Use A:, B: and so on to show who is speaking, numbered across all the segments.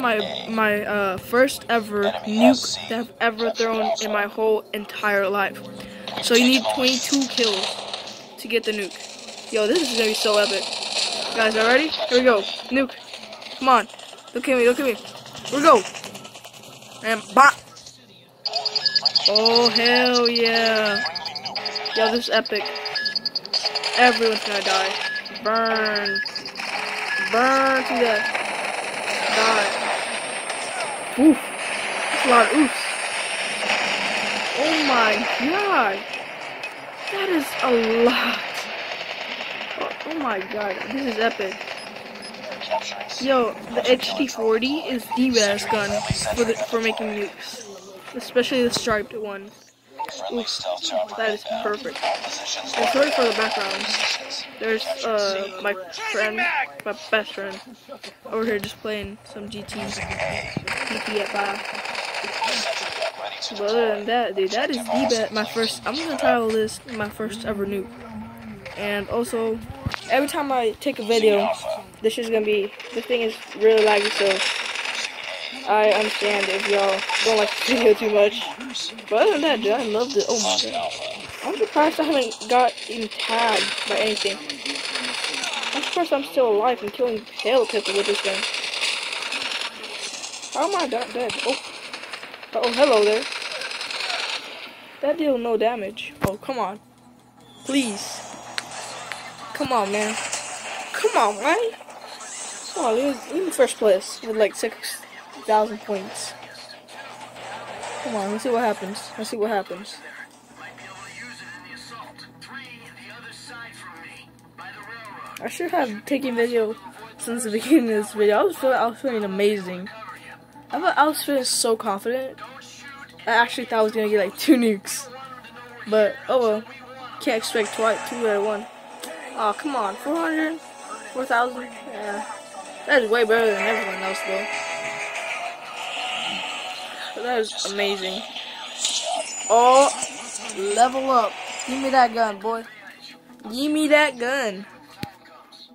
A: my my uh, first ever nuke that I've ever thrown in my whole entire life. So you need 22 kills to get the nuke. Yo, this is gonna be so epic. Guys, are ready? Here we go. Nuke. Come on. Look at me. Look at me. Here we go. And bop. Oh hell yeah. Yo, this is epic. Everyone's gonna die. Burn. Burn to death. Die. Oof. That's a lot of oofs. Oh my god. That is a lot. Oh, oh my god. This is epic. Yo, the HG40 is the best gun for, the, for making nukes. Especially the striped one. Oof, that is perfect. And sorry for the background. There's uh my friend, my best friend, over here just playing some GT, GTA 5. But other than that, dude, that is the best. My first, I'm gonna title this my first ever nuke. And also, every time I take a video, this is gonna be. This thing is really laggy, so I understand if y'all don't like the video too much. But other than that, dude, I loved it. Oh my god. I'm surprised I haven't got even tagged by anything. I'm surprised I'm still alive and killing hail people with this thing. How am I not dead? Oh. Oh, hello there. That deal no damage. Oh, come on. Please. Come on, man. Come on, man. Come on, leave, leave me first place with like 6,000 points. Come on, let's see what happens. Let's see what happens. I should have taken video since the beginning of this video. I was feeling, I was feeling amazing. I, I was feeling so confident. I actually thought I was gonna get like two nukes, but oh well. Can't expect twice, two at one. Oh come on, 400, 4,000. Yeah, that is way better than everyone else though. That is amazing. Oh, level up. Give me that gun, boy. Give me that gun.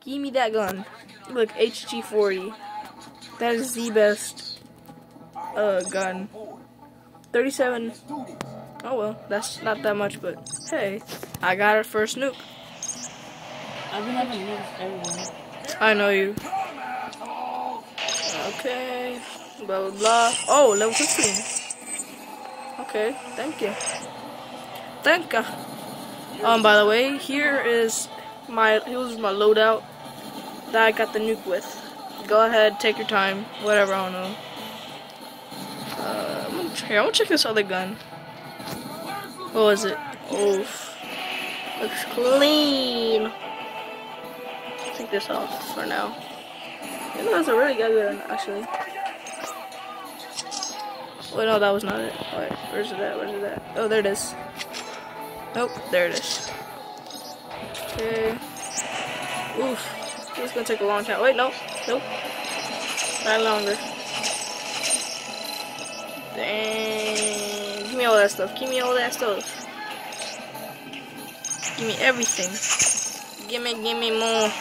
A: Give me that gun. Look, HG40. That is the best uh, gun. 37. Oh well, that's not that much, but hey, I got our first nuke.
B: I've been having nukes everywhere.
A: I know you. Okay. Blah blah blah. Oh, level 15. Okay, thank you. Thank you. Um, by the way, here is my here's my loadout that I got the nuke with. Go ahead, take your time, whatever, I don't know. Uh, I'm gonna, here, I'm gonna check this other gun. What was it? Oof. Looks clean. Take this off for now. You know, that's a really good gun, actually. Wait, no, that was not it. Wait, where's it at? Where's it at? Oh, there it is. Nope, there it is. Okay. Oof. This is gonna take a long time. Wait, no. Nope. Not longer. Dang. Give me all that stuff. Give me all that stuff. Give me everything. Give me, give me more.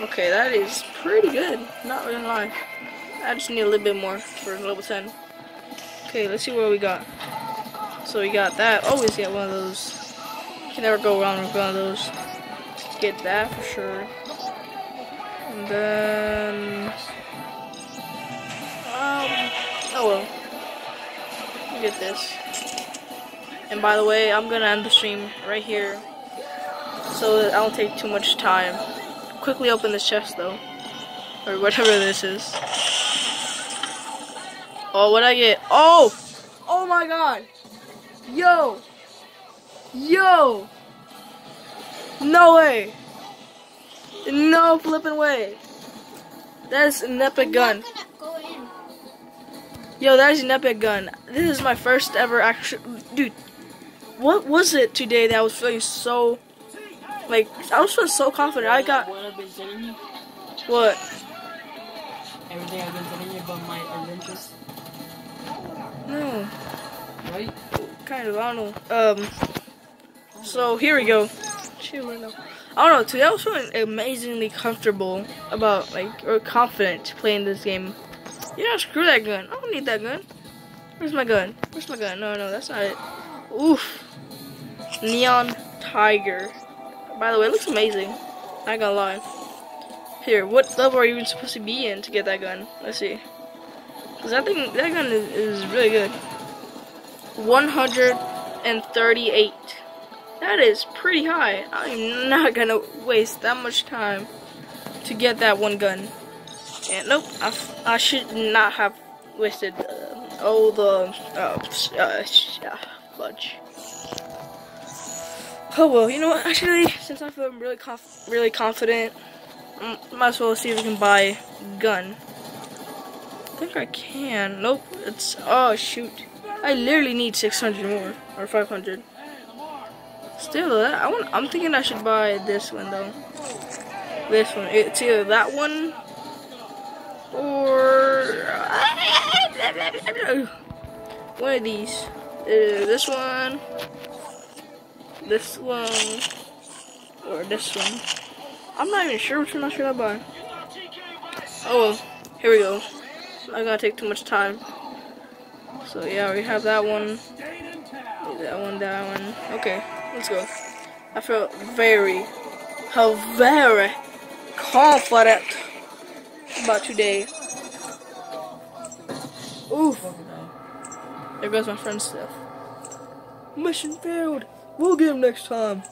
A: Okay, that is pretty good. Not gonna lie. I just need a little bit more for level 10. Okay, let's see what we got. So we got that. Always get one of those. Can never go wrong with one of those. Get that for sure. And then, um, oh well. Get this. And by the way, I'm gonna end the stream right here, so that I don't take too much time. Quickly open this chest though, or whatever this is. Oh, what I get? Oh, oh my God! Yo, yo! No way! No flipping way. That is an epic gun. Yo, that is an epic gun. This is my first ever actual. Dude, what was it today that I was feeling so. Like, I was feeling so confident. I got.
B: What I've been telling you?
A: What?
B: Everything I've been telling you about my adventures.
A: No.
B: Right?
A: Kind of, I don't know. Um. So, here we go. Chill right now. I don't know, today I was feeling amazingly comfortable about, like, or confident playing this game. Yeah, screw that gun. I don't need that gun. Where's my gun? Where's my gun? No, no, that's not it. Oof. Neon Tiger. By the way, it looks amazing. Not gonna lie. Here, what level are you even supposed to be in to get that gun? Let's see. Cause that thing, that gun is, is really good. 138. That is pretty high. I'm not gonna waste that much time to get that one gun. And nope, I, I should not have wasted uh, all the uh, uh, fudge. Oh well, you know what? Actually, since I feel really conf really confident, I might as well see if we can buy gun. I think I can. Nope. It's oh shoot. I literally need 600 more or 500. Still, I want. I'm thinking I should buy this one though. This one. It's either that one or one of these. This one, this one, or this one. I'm not even sure which one I should buy. Oh well, here we go. Not gonna take too much time. So yeah, we have that one, that one, that one. Okay, let's go. I feel very, how very confident about today. Oof. There goes my friend's stuff. Mission failed. We'll get him next time.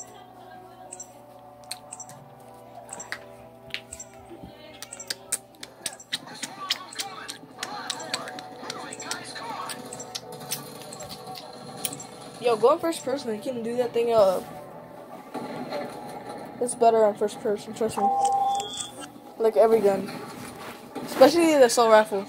A: Yo, go on first person. You can do that thing up. It's better on first person, trust me. Like every gun. Especially the assault rifle.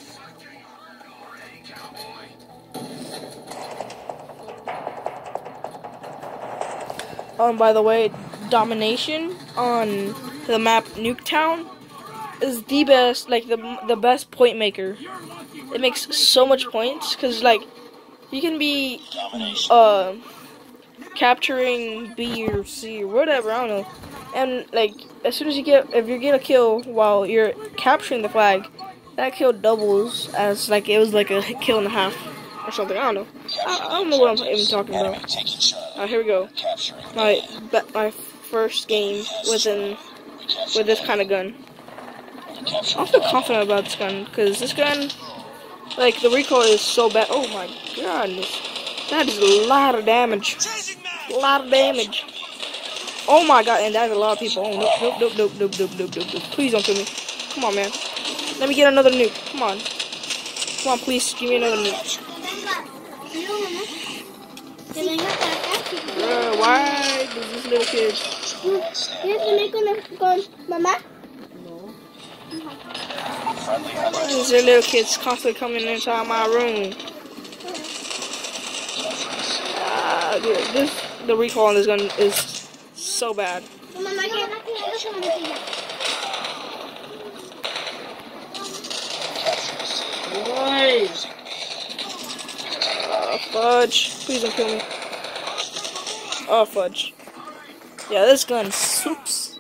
A: Um, by the way, domination on the map Nuketown is the best, like the the best point maker. It makes so much points because like you can be uh capturing B or C or whatever I don't know, and like as soon as you get if you get a kill while you're capturing the flag, that kill doubles as like it was like a kill and a half or something. I don't know. I, I don't know what I'm even talking about. Uh, here we go. My my first game within with this kind of gun. I feel confident about this gun because this gun, like the recoil is so bad. Oh my goodness, that is a lot of damage. A lot of damage. Oh my god, and that's a lot of people. Oh nope, nope, nope, nope, nope, nope, nope, nope. Please don't kill me. Come on, man. Let me get another nuke. Come on. Come on, please give me another nuke. Uh, why does this little kid? Why this little kid's constantly coming inside my room? Ah, dude, this the recoil on this gun is so bad.
B: Boy!
A: Uh, fudge. Please don't kill me. Oh, fudge. Yeah, this gun sucks.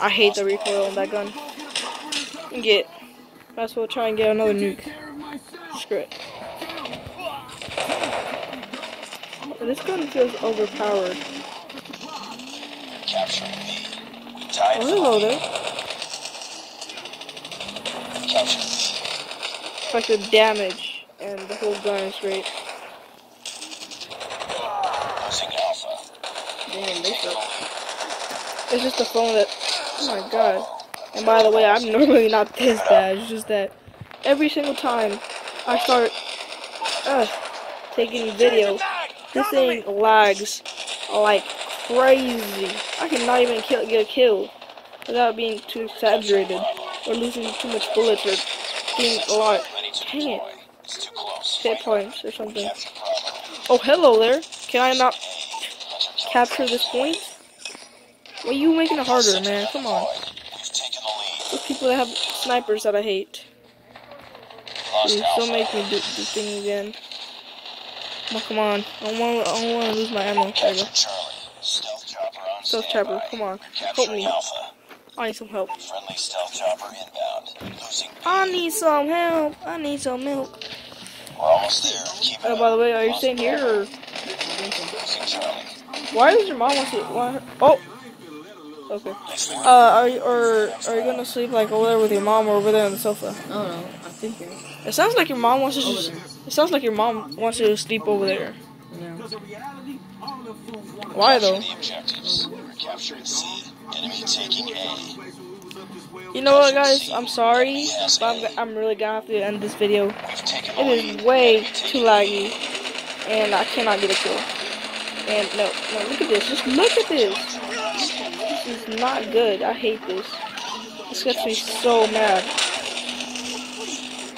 A: I hate the recoil on that gun. Get. Might as well try and get another nuke. Screw it. This gun feels overpowered.
C: Capturing B. We tied
A: Oh, hello
C: the
A: there.
C: lead.
A: Like the damage and the whole gun is great.
C: Losing Alpha.
A: Damn, they suck. It's just a phone that. Oh my god. And by the way, I'm normally not this bad. It's just that every single time I start uh, taking video, this thing lags like crazy. I cannot even kill, get a kill without being too exaggerated or losing too much bullets or being a lot. Dang it. Hit points or something. Oh, hello there. Can I not capture this point? Well, you making it harder, man. Come on.
C: We've taken the lead.
A: Those people that have snipers that I hate. Don't make me do this thing again. Oh, come on. I don't want. I don't want to lose my ammo. There you go.
C: Charlie. Stealth chopper on
A: Stealth chopper, come on. Help me.
C: Alpha.
A: I need some help.
C: Friendly stealth chopper inbound. Losing.
A: I need some help. I need some milk.
C: We're almost there. Keep
A: Oh, by the way, are you staying here or why does your mom want to? Why, oh, okay. Uh, are you or are you gonna sleep like over there with your mom or over there on the sofa?
B: I don't know. I think here.
A: It sounds like your mom wants to. Just, it sounds like your mom wants you to sleep over there.
B: Yeah.
A: Why though?
C: The objectives. We're capturing C. Enemy taking A.
A: You know what, guys? I'm sorry, but I'm, I'm really gonna have to end this video.
C: We've taken the
A: It
C: lead.
A: way too
C: taking
A: laggy, and I cannot get a kill. And no, no, look at this. Just look at this. This is not good. I hate this. This gets me so mad.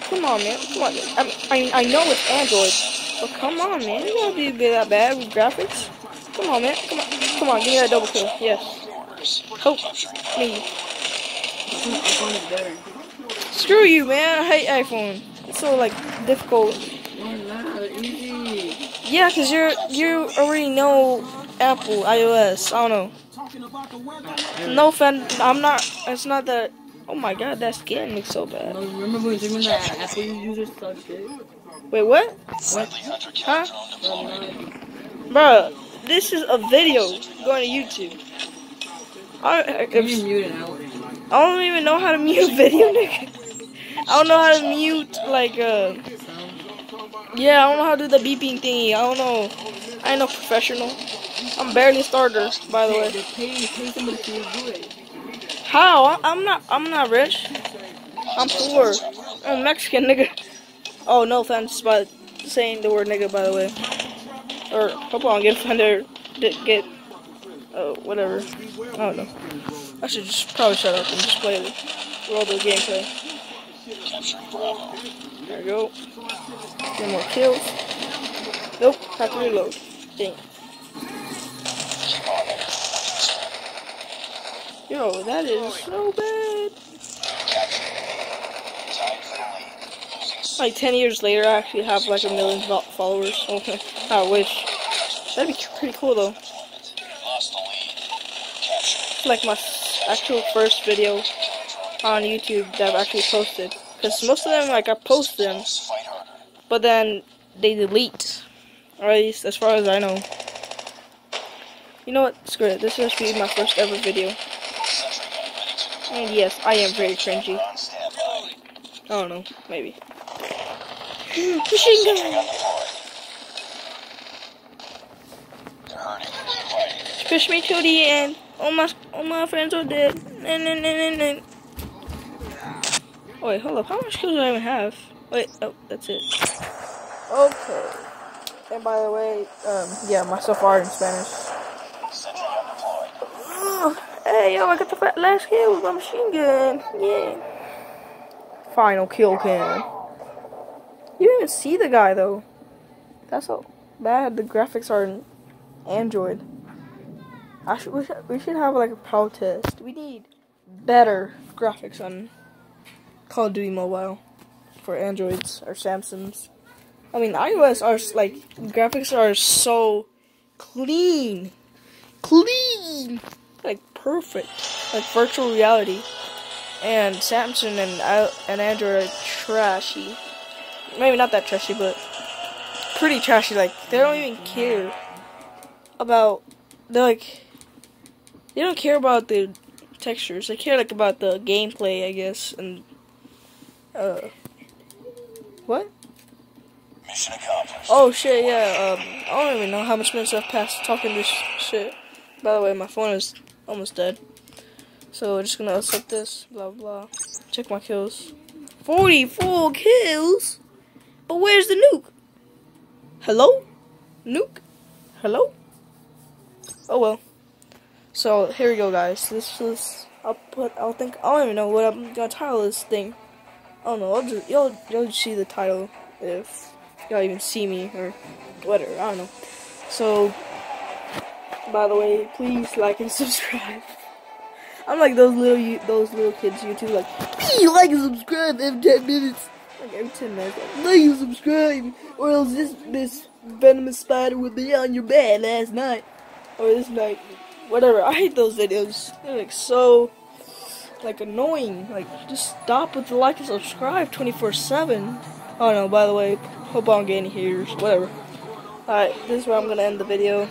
A: Come on, man. Come on. I, I, I know it's Android, but come on, man. You don't be that bad with graphics. Come on, man. Come on. Come on. Give me that double kill. Yes.
C: Capturing
A: me. Screw you, man. I hate iPhone. It's so like difficult. Yeah, cause you're you already know Apple iOS. I don't know. No offense. I'm not. It's not that. Oh my god, that skin looks so bad.
B: No, remember when Jimmy that Apple users suck shit?
A: Wait, what?
C: Friendly hunter
A: Huh?
C: killer drone
B: Well,
C: deployed.
B: not.
A: Bruh, this is a video going to YouTube. I, I, if-
B: mute it out?
A: I don't even know how to mute video, nigga. I don't know how to mute like uh. Yeah, I don't know how to do the beeping thingy. I don't know. I ain't no professional. I'm barely starter, by the way. How? I'm not. I'm not rich. I'm poor. I'm Mexican, nigga. Oh, no offense by saying the word nigga, by the way. Or hope I don't get offended. Get. Uh, whatever. I don't know. I should just probably shut up and just play the roll the gameplay. There we go. Get more kills. Nope. Have to reload. Dang. Yo, that is so bad. Like 10 years later, I actually have like a million fo- followers. Okay. I wish. That'd be pretty cool though. Like my actual first video on YouTube that I've actually posted. Because most of them, like, I post them, but then they delete. Or at least as far as I know. You know what? Screw it. This just be my first ever video.
C: Sentry gun ready to deploy.
A: And yes, I am very cringy. I don't know. Maybe. Machine gun! Push me to the end. All my all my friends are dead. Wait, hold up. How much kills do I even have? Wait, oh, that's it. Okay. And by the way, um, yeah, my stuff are in Spanish. Hey, yo, I got the last kill with my machine gun. Yeah. Final kill cam. You didn't even see the guy though. That's how bad the graphics are in Android. I should, we, should, we should have like a protest. We need better graphics on Call of Duty Mobile for Androids or Samsungs. I mean, iOS are like graphics are so clean, clean, perfect, like virtual reality. And Samsung and I- and Android are trashy. Maybe not that trashy, but pretty trashy. Like they don't even care about. They're like they don't care about the textures. They care like about the gameplay, I guess. And uh, what?
C: Mission accomplished.
A: Oh shit, yeah. Um, I don't even know how much minutes I've passed talking this shit. By the way, my phone is almost dead. So we're just gonna accept this. Blah blah. Check my kills. Forty-four kills. But where's the nuke? Hello, nuke. Hello. Oh well. So here we go, guys. This is. I'll put. I'll think. I don't even know what I'm gonna title this thing. I don't know. I'll just, you'll you'll see the title if y'all even see me or whatever. I don't know. So, by the way, please like and subscribe. I'm like those little those little kids YouTube like, please like and subscribe every ten minutes. Like every ten minutes, like, and subscribe, or else this this venomous spider would be on your bed last night or this night. Whatever. I hate those videos. They're like so like annoying. Like just stop with the like and subscribe 24/7. Oh no, by the way, hope I don't get any haters. Whatever. Alright, this is where I'm gonna end the video.